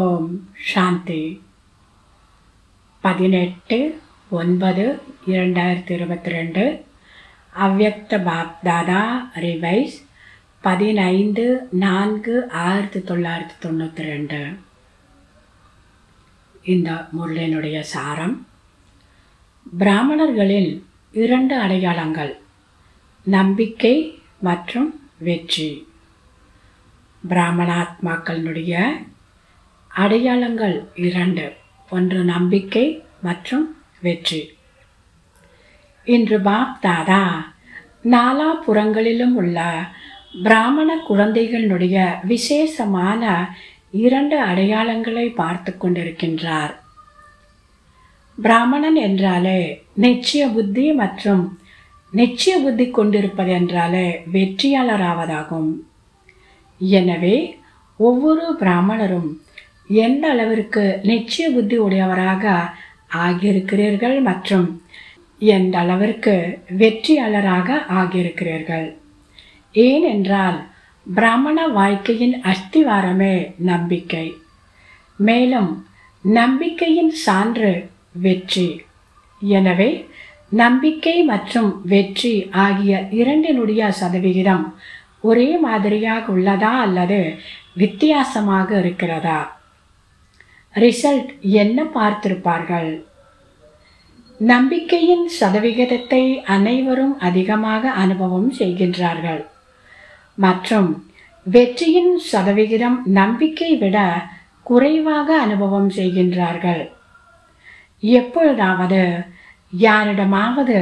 ஓம் சாந்தி. பதினெட்டு ஒன்பது இரண்டாயிரத்தி இருபத்தி ரெண்டு அவ்யக்த பாப்தாதா ரிவைஸ் பதினைந்து நான்கு ஆயிரத்தி தொள்ளாயிரத்தி தொண்ணூற்றி ரெண்டு இந்த முருளினுடைய சாரம். பிராமணர்களில் இரண்டு அடையாளங்கள் நம்பிக்கை மற்றும் வெற்றி. பிராமணாத்மாக்களினுடைய அடையாளங்கள் இரண்டு ஒன்று நம்பிக்கை மற்றும் வெற்றி. இன்று பாப் தாதா நாலா புறங்களிலும் உள்ள பிராமண குழந்தைகளினுடைய விசேஷமான இரண்டு அடையாளங்களை பார்த்து கொண்டிருக்கின்றார். பிராமணன் என்றாலே நிச்சய புத்தி மற்றும் நிச்சய புத்தி கொண்டிருப்பது என்றாலே வெற்றியாளராவதாகும். எனவே ஒவ்வொரு பிராமணரும் எந்த அளவிற்கு நிச்சய புத்தி உடையவராக ஆகியிருக்கிறீர்கள் மற்றும் எந்த அளவிற்கு வெற்றியாளராக ஆகியிருக்கிறீர்கள்? ஏனென்றால் பிராமண வாழ்க்கையின் அஸ்திவாரமே நம்பிக்கை. மேலும் நம்பிக்கையின் சான்று வெற்றி. எனவே நம்பிக்கை மற்றும் வெற்றி ஆகிய இரண்டினுடைய சதவிகிதம் ஒரே மாதிரியாக உள்ளதா அல்லது வித்தியாசமாக இருக்கிறதா? ரிசல்ட் என்ன பார்த்திருப்பார்கள்? நம்பிக்கையின் சதவிகிதத்தை அனைவரும் அதிகமாக அனுபவம் செய்கின்றார்கள். மற்றும் வெற்றியின் சதவிகிதம் நம்பிக்கை விட குறைவாக அனுபவம் செய்கின்றார்கள். எப்பொழுதாவது யாரிடமாவது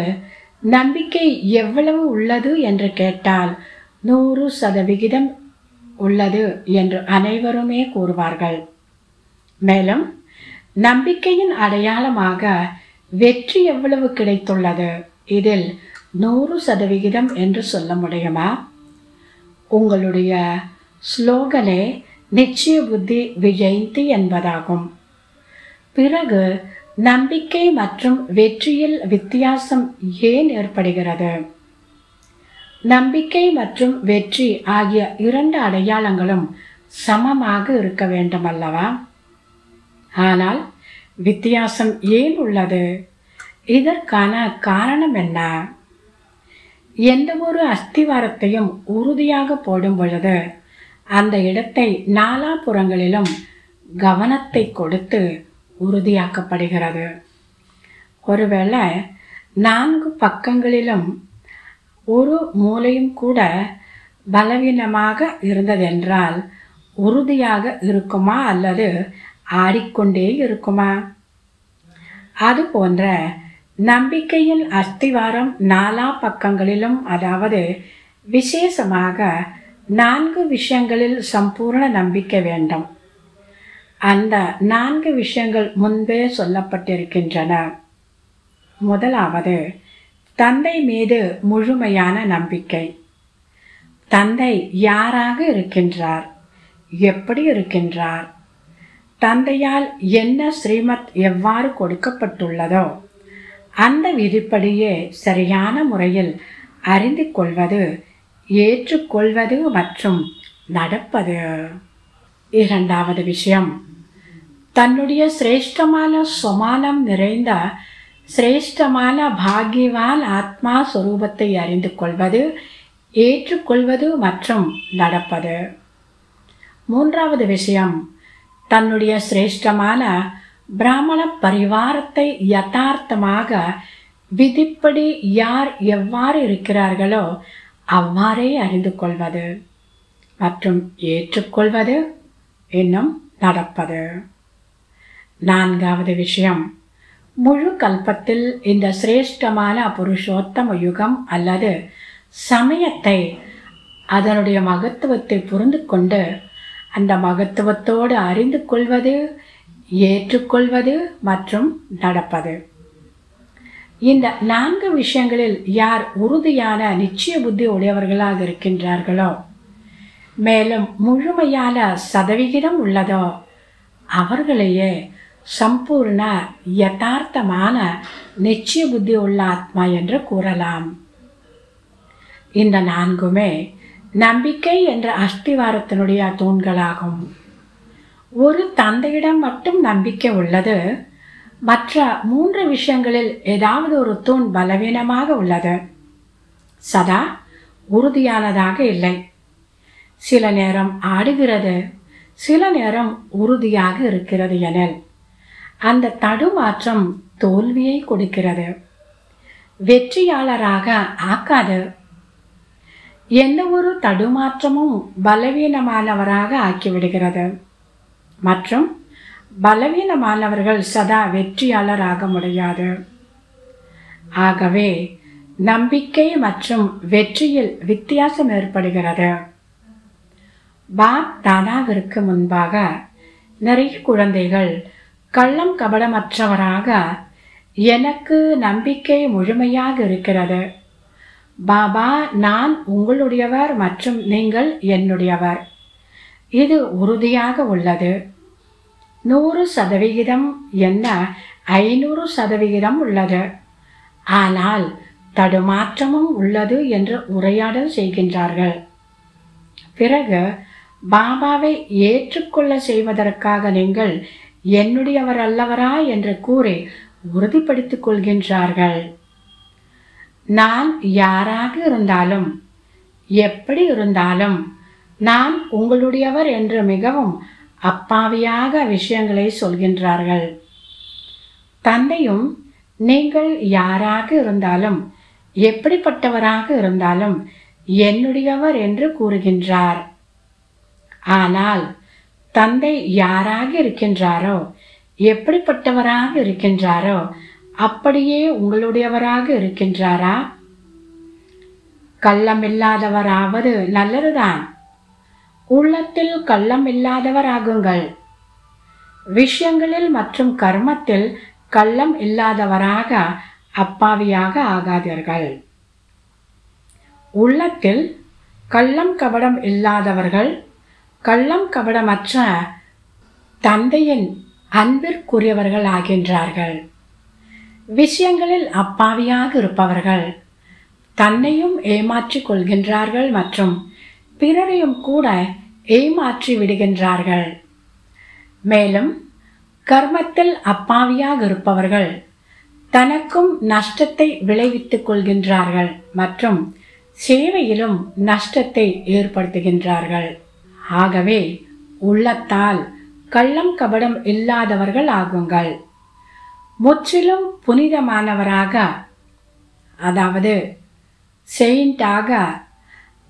நம்பிக்கை எவ்வளவு உள்ளது என்று கேட்டால் நூறு சதவிகிதம் உள்ளது என்று அனைவருமே கூறுவார்கள். மேலும் நம்பிக்கையின் அடையாளமாக வெற்றி எவ்வளவு கிடைத்துள்ளது? இதில் நூறு சதவிகிதம் என்று சொல்ல முடியுமா? உங்களுடைய ஸ்லோகனே நிச்சய புத்தி விஜயந்தி என்பதாகும். பிறகு நம்பிக்கை மற்றும் வெற்றியில் வித்தியாசம் ஏன் ஏற்படுகிறது? நம்பிக்கை மற்றும் வெற்றி ஆகிய இரண்டு அடையாளங்களும் சமமாக இருக்க வேண்டும் அல்லவா ஆனால் வித்தியாசம் ஏன் உள்ளது? இதற்கான காரணம் என்ன? எந்த ஒரு அஸ்திவாரத்தையும் உறுதியாக போடும் பொழுது அந்த இடத்தை நாலாபுறங்களிலும் கவனத்தை கொடுத்து உறுதியாக்கப்படுகிறது. ஒருவேளை நான்கு பக்கங்களிலும் ஒரு மூலையும் கூட பலவீனமாக இருந்ததென்றால் உறுதியாக இருக்குமா அல்லது ஆடிக்கொண்டே இருக்குமா? அது போன்ற நம்பிக்கையின் அஸ்திவாரம் நாலா பக்கங்களிலும் அதாவது விசேஷமாக நான்கு விஷயங்களில் சம்பூர்ண நம்பிக்கை வேண்டும். அந்த நான்கு விஷயங்கள் முன்பே சொல்லப்பட்டிருக்கின்றன. முதலாவது தந்தை மீது முழுமையான நம்பிக்கை. தந்தை யாராக இருக்கின்றார்? எப்படி இருக்கின்றார்? தந்தையால் என்ன ஸ்ரீமத் எவ்வாறு கொடுக்கப்பட்டுள்ளதோ அந்த விதிப்படியே சரியான முறையில் அறிந்து கொள்வது ஏற்றுக்கொள்வது மற்றும் நடப்பது. இரண்டாவது விஷயம் தன்னுடைய சிரேஷ்டமான சுமானம் நிறைந்த சிரேஷ்டமான பாகியவான் ஆத்மா சுரூபத்தை அறிந்து கொள்வது ஏற்றுக்கொள்வது மற்றும் நடப்பது. மூன்றாவது விஷயம் தன்னுடைய சிரேஷ்டமான பிராமண பரிவாரத்தை யதார்த்தமாக விதிப்படி யார் எவ்வாறு இருக்கிறார்களோ அவ்வாறே அறிந்து கொள்வது மற்றும் ஏற்றுக்கொள்வது இன்னும் நடப்பது. நான்காவது விஷயம். முழு கல்பத்தில் இந்த சிரேஷ்டமான புருஷோத்தம யுகம் அல்லது சமயத்தை அதனுடைய மகத்துவத்தை புரிந்து கொண்டு அந்த மகத்துவத்தோடு அறிந்து கொள்வது ஏற்றுக்கொள்வது மற்றும் நடப்பது. இந்த நான்கு விஷயங்களில் யார் உறுதியான நிச்சய புத்தி உடையவர்களாக இருக்கின்றார்களோ மேலும் முழுமையான சதவிகிதம் உள்ளதோ அவர்களையே சம்பூர்ண யதார்த்தமான நிச்சய புத்தி உள்ள ஆத்மா என்று கூறலாம். இந்த நான்குமே நம்பிக்கை என்ற அஸ்திவாரத்தினுடைய தூண்களாகும். ஒரு தந்தையிடம் மட்டும் நம்பிக்கை உள்ளது மற்ற மூன்று விஷயங்களில் ஏதாவது ஒரு தூண் பலவீனமாக உள்ளது. சதா உறுதியானதாக இல்லை. சில நேரம் ஆடுகிறது சில நேரம் உறுதியாக இருக்கிறது எனில் அந்த தடுமாற்றம் தோல்வியை கொடுக்கிறது. வெற்றியாளராக ஆக்காது எந்த ஒரு தடுமாற்றமும் பலவீனமானவராக ஆக்கிவிடுகிறது. மற்றும் பலவீனமானவர்கள் சதா வெற்றியாளராக முடியாது. ஆகவே நம்பிக்கை மற்றும் வெற்றியில் வித்தியாசம் ஏற்படுகிறது. பாப் தானாவிற்கு முன்பாக நிறைய குழந்தைகள் கள்ளம் கபடமற்றவராக எனக்கு நம்பிக்கை முழுமையாக இருக்கிறது. பாபா நான் உங்களுடையவர் மற்றும் நீங்கள் என்னுடையவர். இது உறுதியாக உள்ளது. நூறு சதவிகிதம் என்ன ஐநூறு சதவிகிதம் உள்ளது. ஆனால் தடுமாற்றமும் உள்ளது என்று உரையாடல் செய்கின்றார்கள். பிறகு பாபாவை ஏற்றுக்கொள்ள செய்வதற்காக நீங்கள் என்னுடையவர் அல்லவரா என்று கூறி உறுதிப்படுத்திக் கொள்கின்றார்கள். நான் யாராக இருந்தாலும் எப்படி இருந்தாலும் நான் உங்களுடையவர் என்று மிகவும் அப்பாவியாக விஷயங்களை சொல்கின்றார்கள். தந்தையும் நீங்கள் யாராக இருந்தாலும் எப்படிப்பட்டவராக இருந்தாலும் என்னுடையவர் என்று கூறுகின்றார். ஆனால் தந்தை யாராக இருக்கின்றாரோ எப்படிப்பட்டவராக இருக்கின்றாரோ அப்படியே உங்களுடையவராக இருக்கின்றாரா? கள்ளம் இல்லாதவராவது நல்லதுதான். உள்ளத்தில் கள்ளம் இல்லாதவராகுங்கள் விஷயங்களில் மற்றும் கர்மத்தில் கள்ளம் இல்லாதவராக அப்பாவியாக ஆகாதீர்கள். உள்ளத்தில் கள்ளம் கபடம் இல்லாதவர்கள் கள்ளம் கபடமற்ற தந்தையின் அன்பிற்குரியவர்கள் ஆகின்றார்கள் விஷயங்களில் அப்பாவியாக இருப்பவர்கள். தன்னையும் ஏமாற்றிக் கொள்கின்றார்கள் மற்றும் பிறரையும் கூட ஏமாற்றி விடுகின்றார்கள். மேலும் கர்மத்தில் அப்பாவியாக இருப்பவர்கள் தனக்கும் நஷ்டத்தை விளைவித்துக் கொள்கின்றார்கள் மற்றும் சேவையிலும் நஷ்டத்தை ஏற்படுத்துகின்றார்கள். ஆகவே உள்ளத்தால் கள்ளம் கபடம் இல்லாதவர்கள் ஆகுங்கள். முற்றிலும் புனிதமானவராக அதாவது செயின்டாக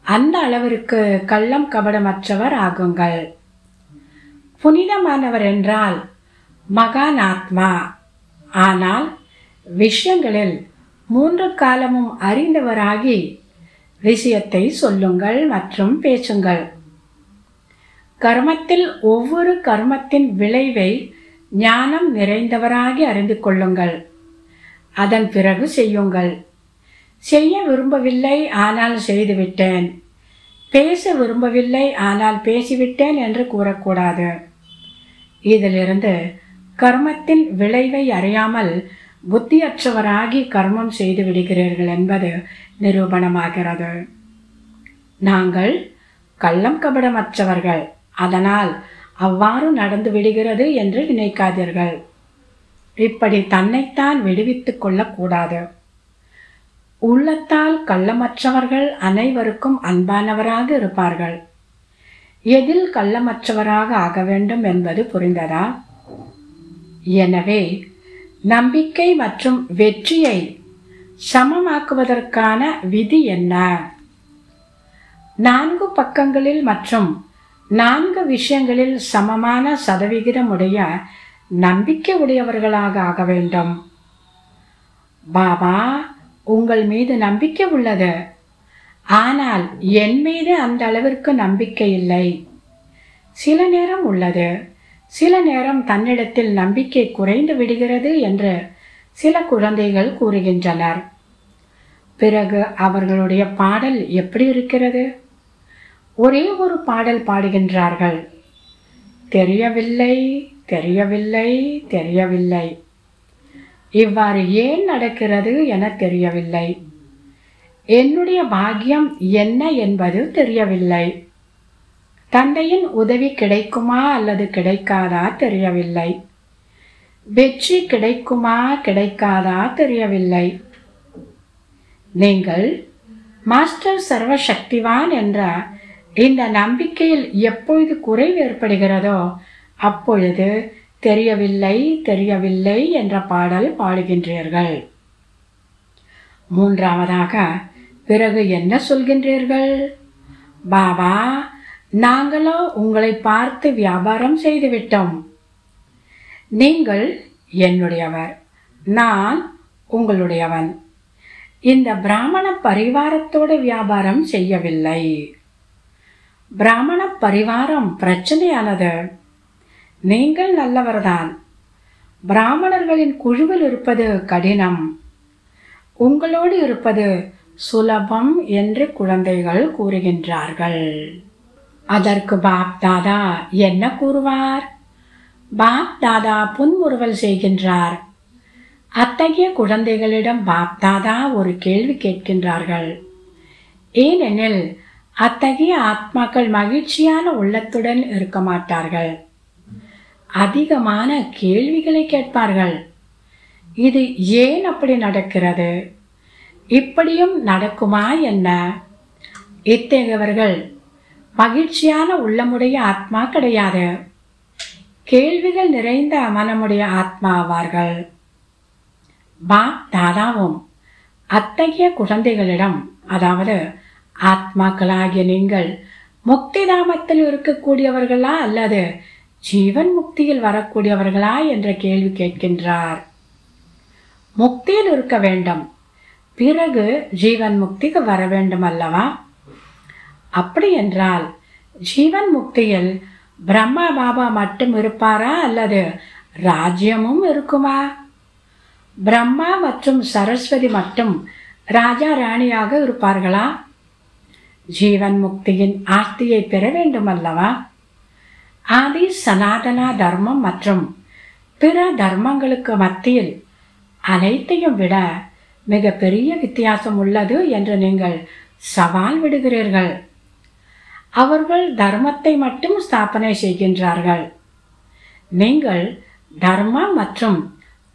அந்த அளவிற்கு கள்ளம் கபடமற்றவர் ஆகுங்கள். புனிதமானவர் என்றால் மகான் ஆத்மா. ஆனால் விஷயங்களில் மூன்று காலமும் அறிந்தவராகி விஷயத்தை சொல்லுங்கள் மற்றும் பேசுங்கள். கர்மத்தில் ஒவ்வொரு கர்மத்தின் விளைவை ஞானம் நிறைந்தவராகி அறிந்து கொள்ளுங்கள். அதன் பிறகு செய்யுங்கள். செய்ய விரும்பவில்லை ஆனால் செய்துவிட்டேன். பேச விரும்பவில்லை ஆனால் பேசிவிட்டேன் என்று கூறக்கூடாது. இதிலிருந்து கர்மத்தின் விளைவை அறியாமல் புத்தியற்றவராகி கர்மம் செய்து விடுகிறீர்கள் என்பது நிரூபணமாகிறது. நாங்கள் கள்ளம் கபடமற்றவர்கள். அதனால் அவ்வாறு நடந்து விடுகிறது என்று நினைக்காதீர்கள். இப்படி தன்னைத்தான் விடுவித்துக் கொள்ளக்கூடாது. உள்ளத்தால் கள்ளமற்றவர்கள் அனைவருக்கும் அன்பானவராக இருப்பார்கள். எதில் கள்ளமற்றவராக ஆக வேண்டும் என்பது புரிந்ததா? எனவே நம்பிக்கை மற்றும் வெற்றியை சமமாக்குவதற்கான விதி என்ன? நான்கு பக்கங்களில் மற்றும் நான்கு விஷயங்களில் சமமான சதவிகிதமுடைய நம்பிக்கை உடையவர்களாக ஆக வேண்டும். பாபா உங்கள் மீது நம்பிக்கை உள்ளது. ஆனால் என் மீது அந்த அளவிற்கு நம்பிக்கை இல்லை. சில நேரம் உள்ளது. சில நேரம் தன்னிடத்தில் நம்பிக்கை குறைந்து விடுகிறது என்று சில குழந்தைகள் கூறுகின்றனர். பிறகு அவர்களுடைய பாடல் எப்படி இருக்கிறது? ஒரே ஒரு பாடல் பாடுகின்றார்கள். தெரியவில்லை தெரியவில்லை தெரியவில்லை. இவ்வாறு ஏன் நடக்கிறது என தெரியவில்லை. என்னுடைய பாக்கியம் என்ன என்பது தெரியவில்லை. தந்தையின் உதவி கிடைக்குமா அல்லது கிடைக்காதா தெரியவில்லை. வெற்றி கிடைக்குமா கிடைக்காதா தெரியவில்லை. நீங்கள் மாஸ்டர் சர்வசக்திவான் என்ற இந்த நம்பிக்கையில் எப்பொழுது குறைவு ஏற்படுகிறதோ அப்பொழுது தெரியவில்லை தெரியவில்லை என்ற பாடல் பாடுகின்றீர்கள். மூன்றாவதாக பிறகு என்ன சொல்கின்றீர்கள்? பாபா நாங்களோ உங்களை பார்த்து வியாபாரம் செய்துவிட்டோம். நீங்கள் என்னுடையவர் நான் உங்களுடையவன். இந்த பிராமண பரிவாரத்தோடு வியாபாரம் செய்யவில்லை. பிராமண பரிவாரம் பிரச்சனையானது. நீங்கள் நல்லவர்தான். பிராமணர்களின் குழுவில் இருப்பது கடினம். உங்களோடு இருப்பது சுலபம் என்று குழந்தைகள் கூறுகின்றார்கள். அதற்கு பாப் தாதா என்ன கூறுவார்? பாப் தாதா புன்முறுவல் செய்கின்றார். அத்தகைய குழந்தைகளிடம் பாப் தாதா ஒரு கேள்வி கேட்கின்றார்கள். ஏனெனில் அத்தகைய ஆத்மாக்கள் மகிழ்ச்சியான உள்ளத்துடன் இருக்க மாட்டார்கள். அதிகமான கேள்விகளை கேட்பார்கள். இது ஏன் அப்படி நடக்கிறது? இப்படியும் நடக்குமா என்ன? இத்தகையவர்கள் மகிழ்ச்சியான உள்ளமுடைய ஆத்மா கிடையாது. கேள்விகள் நிறைந்த மனமுடைய ஆத்மா ஆவார்கள். பா தாதாவும் அத்தகைய குழந்தைகளிடம் அதாவது ஆத்மாக்களாகிய நீங்கள் முக்தி நாமத்தில் இருக்கக்கூடியவர்களா அல்லது ஜீவன் முக்தியில் வரக்கூடியவர்களா என்ற கேள்வி கேட்கின்றார். முக்தியில் இருக்க வேண்டும். பிறகு ஜீவன் முக்திக்கு வர வேண்டும் அல்லவா? அப்படி என்றால் ஜீவன் முக்தியில் பிரம்மா பாபா மட்டும் இருப்பாரா அல்லது ராஜ்யமும் இருக்குமா? பிரம்மா மற்றும் சரஸ்வதி மட்டும் ராஜா ராணியாக இருப்பார்களா? ஜீவன் முக்தியின் ஆஸ்தியை பெற வேண்டும் அல்லவா ஆதி சனாதனா தர்மம் மற்றும் பிற தர்மங்களுக்கு மத்தியில் அனைத்தையும் விட மிக பெரிய வித்தியாசம் உள்ளது என்று நீங்கள் சவால் விடுகிறீர்கள். அவர்கள் தர்மத்தை மட்டும் ஸ்தாபனை செய்கின்றார்கள். நீங்கள் தர்மம் மற்றும்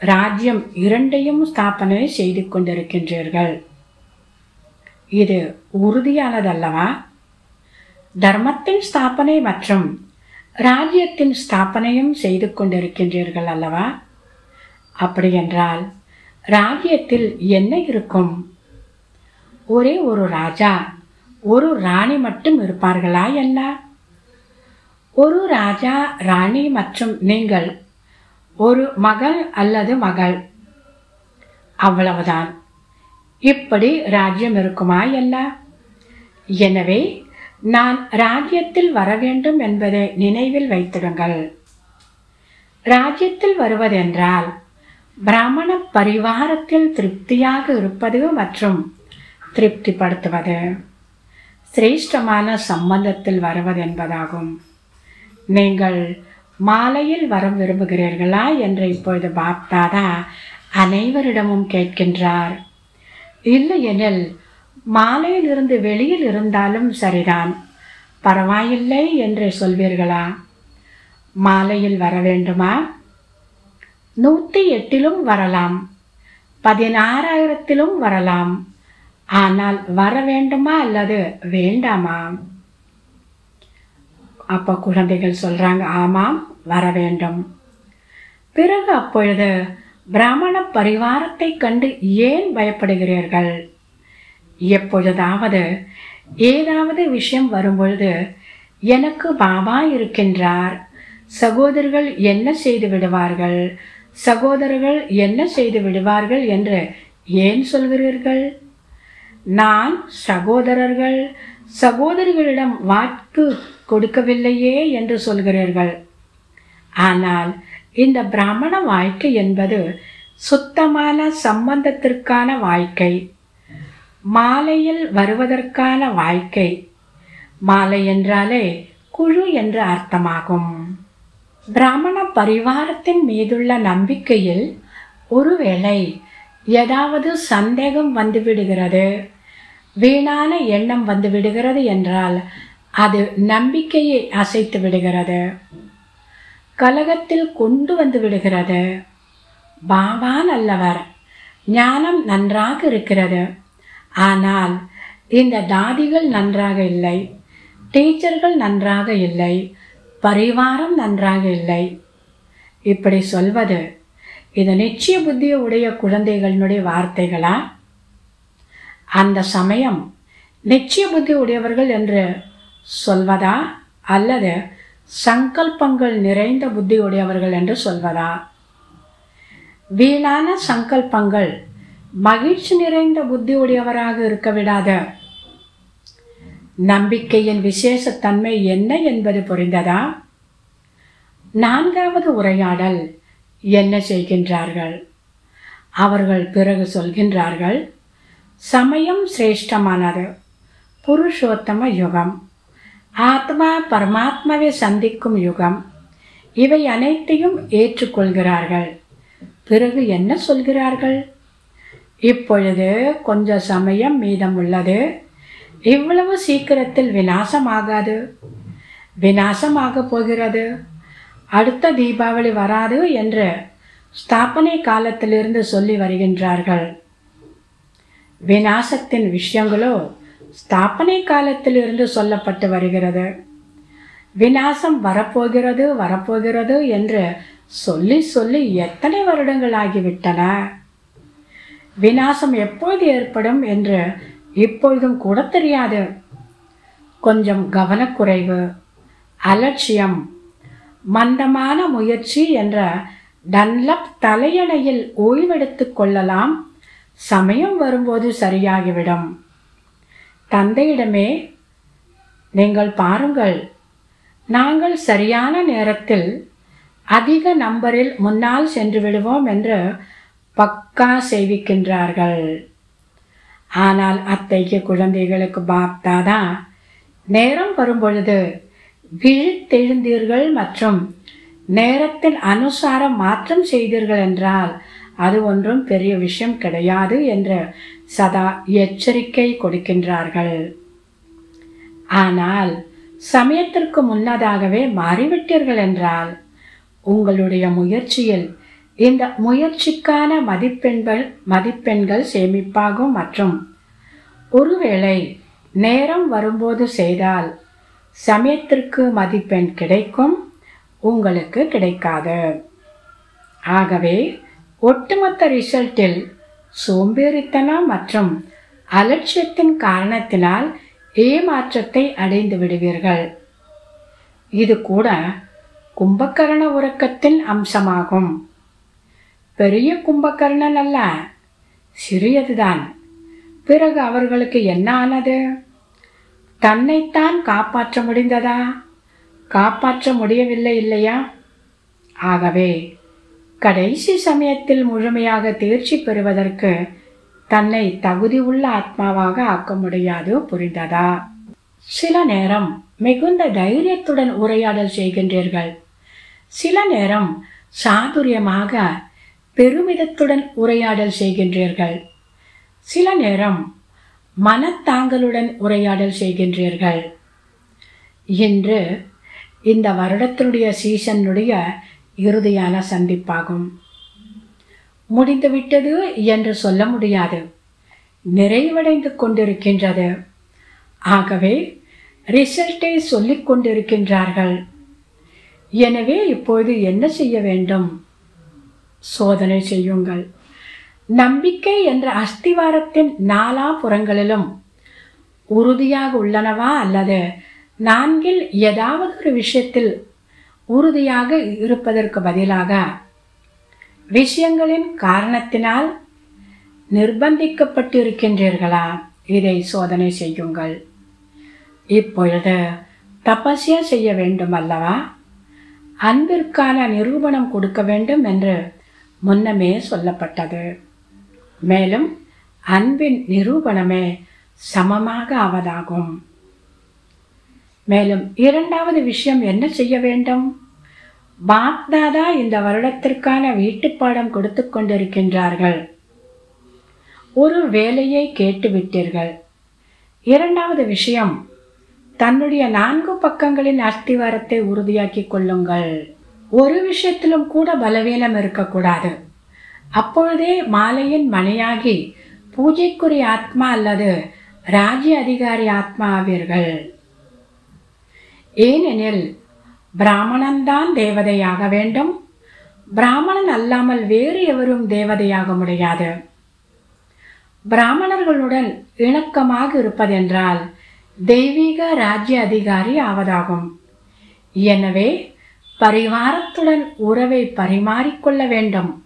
ராஜ்யம் இரண்டையும் ஸ்தாபனை செய்து கொண்டிருக்கின்றீர்கள். இது உறுதியானதல்லவா? தர்மத்தின் ஸ்தாபனை மற்றும் ராஜ்யத்தின் ஸ்தாபனையும் செய்து கொண்டிருக்கின்றீர்கள் அல்லவா? அப்படியென்றால் ராஜ்யத்தில் என்ன இருக்கும்? ஒரே ஒரு ராஜா ஒரு ராணி மட்டும் இருப்பார்களா என்ன? ஒரு ராஜா ராணி மற்றும் நீங்கள் ஒரு மகள் அல்லது மகள். அவ்வளவுதான். இப்படி ராஜ்யம் இருக்குமா என்ன எனவே நான் ராஜ்யத்தில் வர வேண்டும் என்பதை நினைவில் வைத்திடுங்கள். ராஜ்யத்தில் வருவதென்றால் பிராமண பரிவாரத்தில் திருப்தியாக இருப்பது மற்றும் திருப்திப்படுத்துவது சிரேஷ்டமான சம்பந்தத்தில் வருவது என்பதாகும் நீங்கள் மாலையில் வர விரும்புகிறீர்களா? என்று இப்பொழுது பாப்தாதா அனைவரிடமும் கேட்கின்றார். இல்லையெனில் மாலையிலிருந்து வெளியில் இருந்தாலும் சரிதான். பரவாயில்லை என்று சொல்வீர்களா? மாலையில் வர வேண்டுமா? நூற்றி எட்டிலும் வரலாம். பதினாறாயிரத்திலும் வரலாம். ஆனால் வர வேண்டுமா அல்லது வேண்டாமா? அப்போ குழந்தைகள் சொல்கிறாங்க ஆமாம் வர வேண்டும். பிறகு அப்பொழுது பிராமண பரிவாரத்தை கண்டு ஏன் பயப்படுகிறீர்கள்? எப்பொழுதாவது ஏதாவது விஷயம் வரும்பொழுது எனக்கு பாபா இருக்கின்றார். சகோதரர்கள் என்ன செய்து விடுவார்கள்? சகோதரர்கள் என்ன செய்து விடுவார்கள் என்று ஏன் சொல்கிறீர்கள்? நான் சகோதரர்கள் சகோதரிகளிடம் வாக்கு கொடுக்கவில்லையே என்று சொல்கிறீர்கள். ஆனால் இந்த பிராமண வாழ்க்கை என்பது சுத்தமான சம்பந்தத்திற்கான வாழ்க்கை. மாலையில் வருவதற்கான வாழ்க்கை. மாலை என்றாலே குழு என்று அர்த்தமாகும். பிராமண பரிவாரத்தின் மீதுள்ள நம்பிக்கையில் ஒருவேளை ஏதாவது சந்தேகம் வந்துவிடுகிறது வீணான எண்ணம் வந்துவிடுகிறது என்றால் அது நம்பிக்கையை அசைத்து விடுகிறது. கலகத்தில் கொண்டு வந்து விடுகிறது. பாபா நல்லவர் ஞானம் நன்றாக இருக்கிறது. ஆனால் இந்த தாதிகள் நன்றாக இல்லை. டீச்சர்கள் நன்றாக இல்லை. பரிவாரம் நன்றாக இல்லை. இப்படி சொல்வது இது நிச்சய புத்தியை உடைய குழந்தைகளினுடைய வார்த்தைகளா? அந்த சமயம் நிச்சய புத்தி உடையவர்கள் என்று சொல்வதா அல்லது சங்கல்பங்கள் நிறைந்த புத்தி உடையவர்கள் என்று சொல்வதா? வீணான சங்கல்பங்கள் மகிழ்ச்சி நிறைந்த புத்தி உடையவராக இருக்க விடாத. நம்பிக்கையின் விசேஷத்தன்மை என்ன என்பது புரிந்ததா? நான்காவது உரையாடல் என்ன செய்கின்றார்கள்? அவர்கள் பிறகு சொல்கின்றார்கள் சமயம் சிரேஷ்டமானது புருஷோத்தம யுகம். ஆத்மா பரமாத்மாவை சந்திக்கும் யுகம். இவை அனைத்தையும் ஏற்றுக்கொள்கிறார்கள். பிறகு என்ன சொல்கிறார்கள்? இப்பொழுது கொஞ்ச சமயம் மீதம் உள்ளது இவ்வளவு சீக்கிரத்தில் விநாசமாகாது. விநாசமாக போகிறது. அடுத்த தீபாவளி வராது என்று ஸ்தாபனை காலத்திலிருந்து சொல்லி வருகின்றார்கள். விநாசத்தின் விஷயங்களோ ஸ்தாபனை காலத்திலிருந்து சொல்லப்பட்டு வருகிறது. விநாசம் வரப்போகிறது வரப்போகிறது என்று சொல்லி சொல்லி எத்தனை வருடங்கள் ஆகிவிட்டன விநாசம் எப்போது ஏற்படும் என்று இப்பொழுதும் கூட தெரியாது. கொஞ்சம் கவனக்குறைவு அலட்சியம் மந்தமான முயற்சி என்ற டன்லப் தலையணையில் ஓய்வெடுத்துக் கொள்ளலாம். சமயம் வரும்போது சரியாகிவிடும். தந்தையிடமே நீங்கள் பாருங்கள் நாங்கள் சரியான நேரத்தில் அதிக நம்பரில் முன்னால் சென்று விடுவோம் என்று பக்கா செய்விக்கின்றார்கள். ஆனால் அத்தைக்கு குழந்தைகளுக்கு பாப்தாதா நேரம் வரும்பொழுது விழித்தெழுந்தீர்கள் மற்றும் நேரத்தின் அனுசாரம் மாற்றம் செய்தீர்கள் என்றால் அது ஒன்றும் பெரிய விஷயம் கிடையாது என்று சதா எச்சரிக்கை கொடுக்கின்றார்கள். ஆனால் சமயத்திற்கு முன்னதாகவே மாறிவிட்டீர்கள் என்றால் உங்களுடைய முயற்சியில் இந்த முயற்சிக்கான மதிப்பெண்கள் மதிப்பெண்கள் சேமிப்பாகும் மற்றும் ஒருவேளை நேரம் வரும்போது செய்தால் சமயத்திற்கு மதிப்பெண் கிடைக்கும் உங்களுக்கு கிடைக்காது. ஆகவே ஒட்டுமொத்த ரிசல்ட்டில் சோம்பேறித்தனம் மற்றும் அலட்சியத்தின் காரணத்தினால் ஏமாற்றத்தை அடைந்து விடுவீர்கள். இது கூட கும்பகர்ண உறக்கத்தின் அம்சமாகும். பெரிய கும்பகர்ணன் அல்ல சிறியதுதான். பிறகு அவர்களுக்கு என்ன ஆனது? தன்னைத்தான் காப்பாற்ற முடிந்ததா? காப்பாற்ற முடியவில்லை இல்லையா? ஆகவே கடைசி சமயத்தில் முழுமையாக தேர்ச்சி பெறுவதற்கு தன்னை தகுதி உள்ள ஆத்மாவாக ஆக்க முடியாது புரிந்ததா? சில நேரம் மிகுந்த தைரியத்துடன் உரையாடல் செய்கின்றீர்கள். சில நேரம் சாதுரியமாக பெருமிதத்துடன் உரையாடல் செய்கின்றீர்கள். சில நேரம் மனத்தாங்களுடன் உரையாடல் செய்கின்றீர்கள். இன்று இந்த வருடத்தினுடைய சீசனுடைய இறுதியான சந்திப்பாகும். முடிந்துவிட்டது என்று சொல்ல முடியாது. நிறைவடைந்து கொண்டிருக்கின்றது. ஆகவே ரிசல்ட்டை சொல்லிக் கொண்டிருக்கின்றார்கள். எனவே இப்போது என்ன செய்ய வேண்டும்? சோதனை செய்யுங்கள். நம்பிக்கை என்ற அஸ்திவாரத்தின் நாலா புறங்களிலும் உறுதியாக உள்ளனவா அல்லது நான்கில் ஏதாவது ஒரு விஷயத்தில் உறுதியாக இருப்பதற்கு பதிலாக விஷயங்களின் காரணத்தினால் நிர்பந்திக்கப்பட்டிருக்கின்றீர்களா? இதை சோதனை செய்யுங்கள். இப்பொழுது தபஸ்யா செய்ய வேண்டும் அல்லவா அன்பிற்கான நிரூபணம் கொடுக்க வேண்டும் என்று முன்னமே சொல்லப்பட்டது. மேலும் அன்பின் நிரூபணமே சமமாக ஆவதாகும். மேலும் இரண்டாவது விஷயம் என்ன செய்ய வேண்டும்? பாக்தாதா இந்த வருடத்திற்கான வீட்டுப்பாடம் கொடுத்து கொண்டிருக்கின்றார்கள். ஒரு வேலையை கேட்டுவிட்டீர்கள். இரண்டாவது விஷயம் தன்னுடைய நான்கு பக்கங்களின் அஸ்திவாரத்தை உறுதியாக்கிக் கொள்ளுங்கள். ஒரு விஷயத்திலும் கூட பலவீனம் இருக்கக்கூடாது. அப்பொழுதே மாலையின் மணியாகி பூஜைக்குரிய ஆத்மா அல்லது ராஜ்ய அதிகாரி ஆத்மா ஆவீர்கள். ஏனெனில் பிராமணன்தான் தேவதையாக வேண்டும். பிராமணன் அல்லாமல் வேறு எவரும் தேவதையாக முடியாது. பிராமணர்களுடன் இணக்கமாக இருப்பதென்றால் தெய்வீக ராஜ்ய அதிகாரி ஆவதாகும். எனவே பரிவாரத்துடன் உறவை பரிமாறிக்கொள்ள வேண்டும்.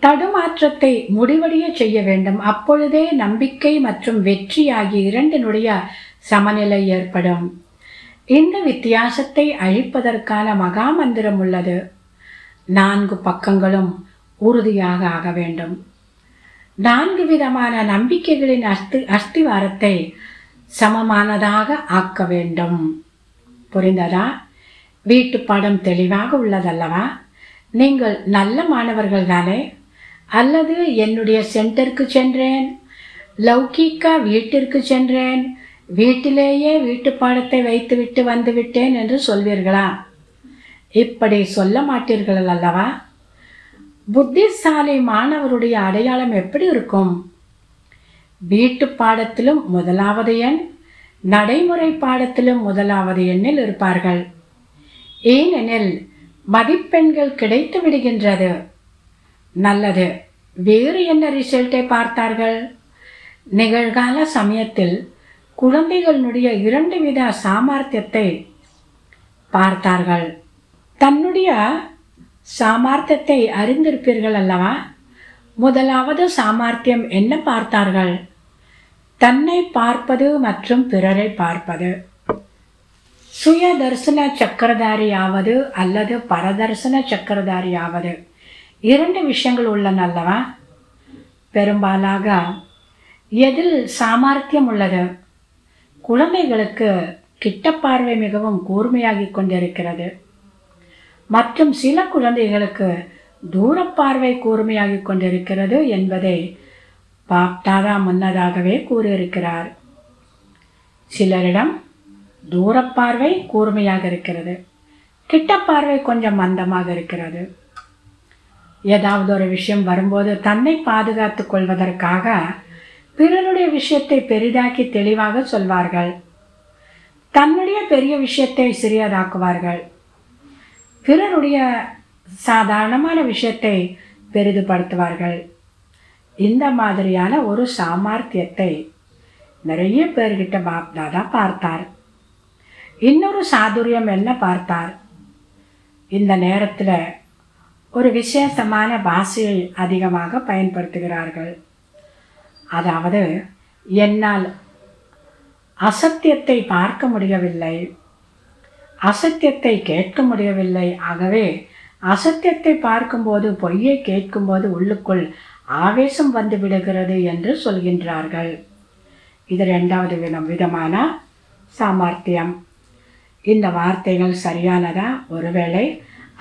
தடுமாற்றத்தை முடிவடைய செய்ய வேண்டும். அப்பொழுதே நம்பிக்கை மற்றும் வெற்றி ஆகிய இரண்டினுடைய சமநிலை ஏற்படும். இந்த வித்தியாசத்தை அழிப்பதற்கான மகா மந்திரம் உள்ளது. நான்கு பக்கங்களும் உறுதியாக ஆக வேண்டும். நான்கு விதமான நம்பிக்கைகளின் அஸ்தி அஸ்திவாரத்தை சமமானதாக ஆக்க வேண்டும். புரிந்ததா? வீட்டு பாடம் தெளிவாக உள்ளதல்லவா? நீங்கள் நல்ல மாணவர்கள் தானே அல்லது என்னுடைய சென்டருக்கு சென்றேன்? லௌகீக்கா வீட்டிற்கு சென்றேன்? வீட்டிலேயே வீட்டு பாடத்தை வைத்துவிட்டு வந்துவிட்டேன் என்று சொல்வீர்களா? இப்படி சொல்ல மாட்டீர்கள் அல்லவா? புத்திசாலி மாணவருடைய அடையாளம் எப்படி இருக்கும்? வீட்டு பாடத்திலும் முதலாவது எண் நடைமுறை பாடத்திலும் முதலாவது எண்ணில் இருப்பார்கள். ஏனெனில் மதிப்பெண்கள் கிடைத்து விடுகின்றது. நல்லது. வேறு என்ன ரிசல்ட்டை பார்த்தார்கள்? நிகழ்கால சமயத்தில் குழந்தைகளுடைய இரண்டு வித சாமர்த்தியத்தை பார்த்தார்கள். தன்னுடைய சாமர்த்தியத்தை அறிந்திருப்பீர்கள் அல்லவா? முதலாவது சாமர்த்தியம் என்ன பார்த்தார்கள்? தன்னை பார்ப்பது மற்றும் பிறரை பார்ப்பது. சுய தரிசன சக்கரதாரியாவது அல்லது பரதர்சன சக்கரதாரியாவது? இரண்டு விஷயங்கள் உள்ளன அல்லவா? பெரும்பாலாக எதில் சாமர்த்தியம் உள்ளது? குழந்தைகளுக்கு கிட்ட பார்வை மிகவும் கூர்மையாகி கொண்டிருக்கிறது. மற்றும் சில குழந்தைகளுக்கு தூரப்பார்வை கூர்மையாகி கொண்டிருக்கிறது என்பதை பாப்தாதா முன்னதாகவே கூறியிருக்கிறார். சிலரிடம் தூரப்பார்வை கூர்மையாக இருக்கிறது கிட்டப்பார்வை கொஞ்சம் மந்தமாக இருக்கிறது. ஏதாவது ஒரு விஷயம் வரும்போது தன்னை பாதுகாத்துக் கொள்வதற்காக பிறருடைய விஷயத்தை பெரிதாக்கி தெளிவாக சொல்வார்கள். தன்னுடைய பெரிய விஷயத்தை சிறியதாக்குவார்கள். பிறருடைய சாதாரணமான விஷயத்தை பெரிதுபடுத்துவார்கள். இந்த மாதிரியான ஒரு சாமர்த்தியத்தை நிறைய பேர்கிட்ட பாப் தாதா பார்த்தார். இன்னொரு சாதுரியம் என்ன பார்த்தார்? இந்த நேரத்தில் ஒரு விசேஷமான பாஷையை அதிகமாக பயன்படுத்துகிறார்கள். அதாவது என்னால் அசத்தியத்தை பார்க்க முடியவில்லை அசத்தியத்தை கேட்க முடியவில்லை. ஆகவே அசத்தியத்தை பார்க்கும்போது பொய்யை கேட்கும்போது உள்ளுக்குள் ஆவேசம் வந்து விடுகிறது என்று சொல்கின்றார்கள். இது ரெண்டாவது விதம். விதமான சாமர்த்தியம். இந்த வார்த்தைகள் சரியானதா? ஒருவேளை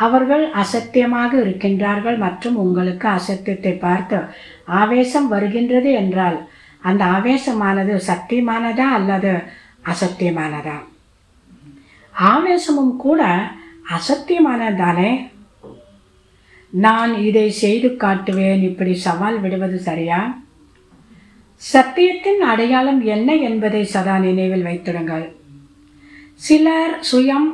அவர்கள் அசத்தியமாக இருக்கின்றார்கள் மற்றும் உங்களுக்கு அசத்தியத்தை பார்த்து ஆவேசம் வருகின்றது என்றால் அந்த ஆவேசமானது சத்தியமானதா அல்லது அசத்தியமானதா? ஆவேசமும் கூட அசத்தியமானதானே நான் இதை செய்து காட்டுவேன் இப்படி சவால் விடுவது சரியா? சத்தியத்தின் அடையாளம் என்ன என்பதை சதா நினைவில் வைத்திடுங்கள். சிலர் சுயம்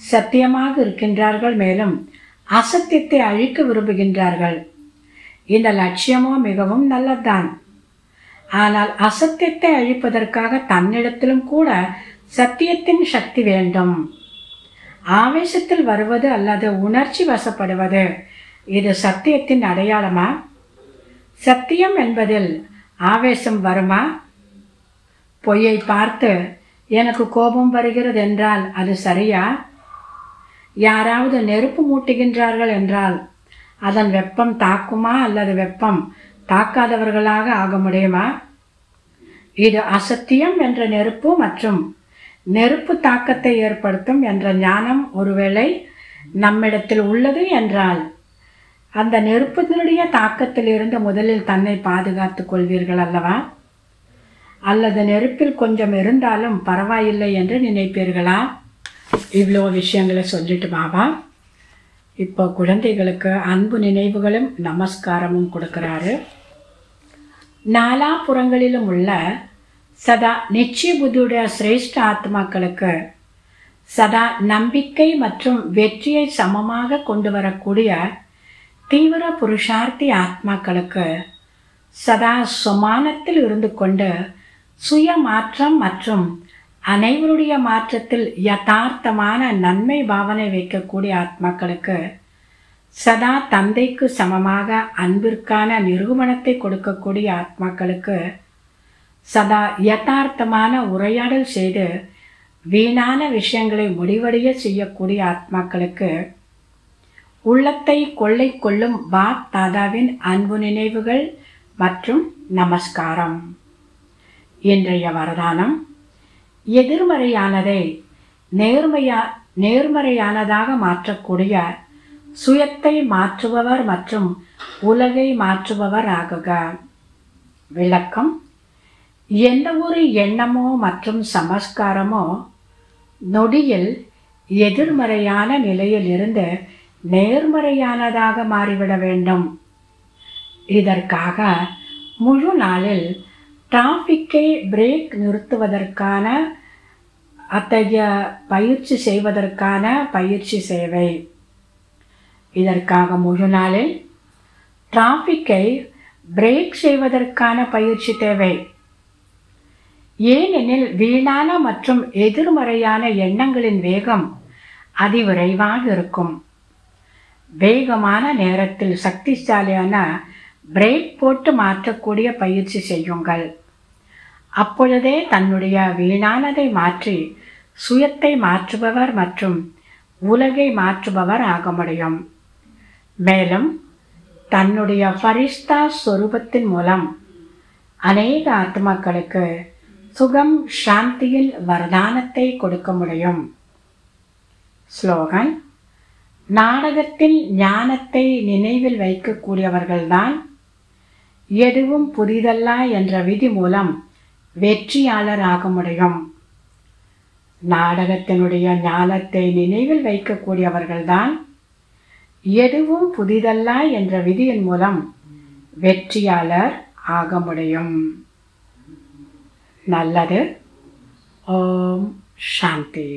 சத்தியமாக இருக்கின்றார்கள் மேலும் அசத்தியத்தை அழிக்க விரும்புகின்றார்கள். இந்த லட்சியமோ மிகவும் நல்லதுதான். ஆனால் அசத்தியத்தை அழிப்பதற்காக தன்னிடத்திலும் கூட சத்தியத்தின் சக்தி வேண்டும். ஆவேசத்தில் வருவது அல்லது உணர்ச்சி வசப்படுவது இது சத்தியத்தின் அடையாளமா? சத்தியம் என்பதில் ஆவேசம் வருமா? பொய்யை பார்த்து எனக்கு கோபம் வருகிறது என்றால் அது சரியா? யாராவது நெருப்பு மூட்டுகின்றார்கள் என்றால் அதன் வெப்பம் தாக்குமா அல்லது வெப்பம் தாக்காதவர்களாக ஆக முடியுமா இது அசத்தியம் என்ற நெருப்பு மற்றும் நெருப்பு தாக்கத்தை ஏற்படுத்தும் என்ற ஞானம் ஒருவேளை நம்மிடத்தில் உள்ளது என்றால் அந்த நெருப்பினுடைய தாக்கத்திலிருந்து முதலில் தன்னை பாதுகாத்துக் கொள்வீர்கள் அல்லவா? அல்லது நெருப்பில் கொஞ்சம் இருந்தாலும் பரவாயில்லை என்று நினைப்பீர்களா? இவ்வளோ விஷயங்களை சொல்லிட்டு மாவா இப்போ குழந்தைகளுக்கு அன்பு நினைவுகளும் நமஸ்காரமும் கொடுக்குறாரு. நாலாபுறங்களிலும் உள்ள சதா நிச்சய புத்தியுடைய சிரேஷ்ட ஆத்மாக்களுக்கு சதா நம்பிக்கை மற்றும் வெற்றியை சமமாக கொண்டு வரக்கூடிய தீவிர புருஷார்த்தி ஆத்மாக்களுக்கு சதா சுமானத்தில் இருந்து கொண்டு சுய மாற்றம் மற்றும் அனைவருடைய மாற்றத்தில் யதார்த்தமான நன்மை பாவனை வைக்கக்கூடிய ஆத்மாக்களுக்கு சதா தந்தைக்கு சமமாக அன்பிற்கான நிரூபணத்தை கொடுக்கக்கூடிய ஆத்மாக்களுக்கு சதா யதார்த்தமான உரையாடல் செய்து வீணான விஷயங்களை முடிவடைய செய்யக்கூடிய ஆத்மாக்களுக்கு உள்ளத்தை கொள்ளை கொள்ளும் பாப் தாதாவின் அன்பு நினைவுகள் மற்றும் நமஸ்காரம். இன்றைய வரதானம் எதிர்மறையானதை நேர்மையா நேர்மறையானதாக மாற்றக்கூடிய சுயத்தை மாற்றுபவர் மற்றும் உலகை மாற்றுபவர் ஆகுக. விளக்கம். எந்த ஒரு எண்ணமோ மற்றும் சமஸ்காரமோ நொடியில் எதிர்மறையான நிலையில் இருந்து நேர்மறையானதாக மாறிவிட வேண்டும். இதற்காக முழு நாளில் டிராஃபிக்கை பிரேக் நிறுத்துவதற்கான அத்தகைய பயிற்சி செய்வதற்கான பயிற்சி சேவை. இதற்காக முழு நாளில் டிராஃபிக்கை பிரேக் செய்வதற்கான பயிற்சி தேவை. ஏனெனில் வீணான மற்றும் எதிர்மறையான எண்ணங்களின் வேகம் அதிவிரைவாக இருக்கும். வேகமான நேரத்தில் சக்திசாலியான பிரேக் போட்டு மாற்றக்கூடிய பயிற்சி செய்யுங்கள். அப்பொழுதே தன்னுடைய வீணானதை மாற்றி சுயத்தை மாற்றுபவர் மற்றும் உலகை மாற்றுபவர் ஆக முடியும் மேலும் தன்னுடைய ஃபரிஸ்தா ஸ்வரூபத்தின் மூலம் அநேக ஆத்மாக்களுக்கு சுகம் சாந்தியில் வரதானத்தை கொடுக்க முடியும். ஸ்லோகன் நாடகத்தில் ஞானத்தை நினைவில் வைக்கக்கூடியவர்கள்தான் எதுவும் புதிதல்ல என்ற விதி மூலம் வெற்றியாளர் ஆக முடியும் நாடகத்தினுடைய ஞானத்தை நினைவில் வைக்கக்கூடியவர்கள்தான் எதுவும் புதிதல்ல என்ற விதியின் மூலம் வெற்றியாளர் ஆக முடியும் நல்லது. ஓம் சாந்தி.